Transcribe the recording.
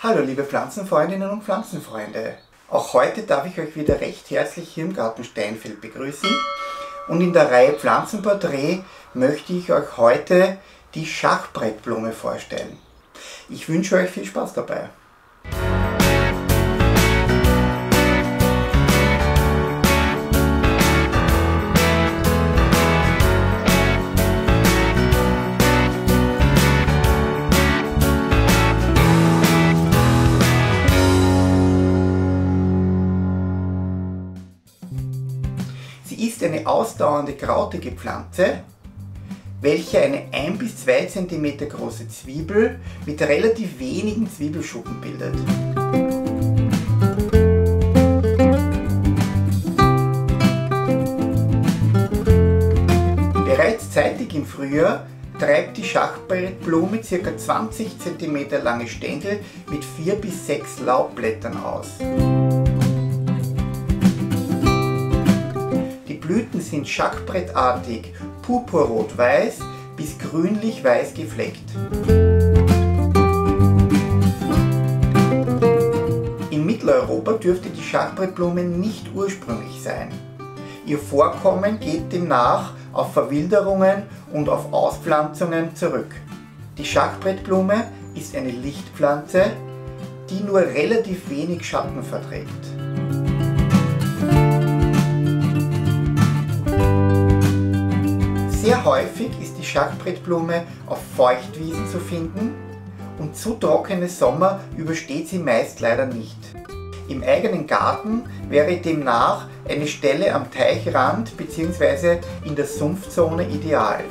Hallo liebe Pflanzenfreundinnen und Pflanzenfreunde. Auch heute darf ich euch wieder recht herzlich hier im Garten Steinfeld begrüßen. Und in der Reihe Pflanzenporträt möchte ich euch heute die Schachbrettblume vorstellen. Ich wünsche euch viel Spaß dabei. Ist eine ausdauernde krautige Pflanze, welche eine 1 bis 2 cm große Zwiebel mit relativ wenigen Zwiebelschuppen bildet. Bereits zeitig im Frühjahr treibt die Schachbrettblume ca. 20 cm lange Stängel mit 4 bis 6 Laubblättern aus. Blüten sind schachbrettartig purpurrot-weiß bis grünlich-weiß gefleckt. In Mitteleuropa dürfte die Schachbrettblume nicht ursprünglich sein. Ihr Vorkommen geht demnach auf Verwilderungen und auf Auspflanzungen zurück. Die Schachbrettblume ist eine Lichtpflanze, die nur relativ wenig Schatten verträgt. Sehr häufig ist die Schachbrettblume auf Feuchtwiesen zu finden und zu trockene Sommer übersteht sie meist leider nicht. Im eigenen Garten wäre demnach eine Stelle am Teichrand bzw. in der Sumpfzone ideal.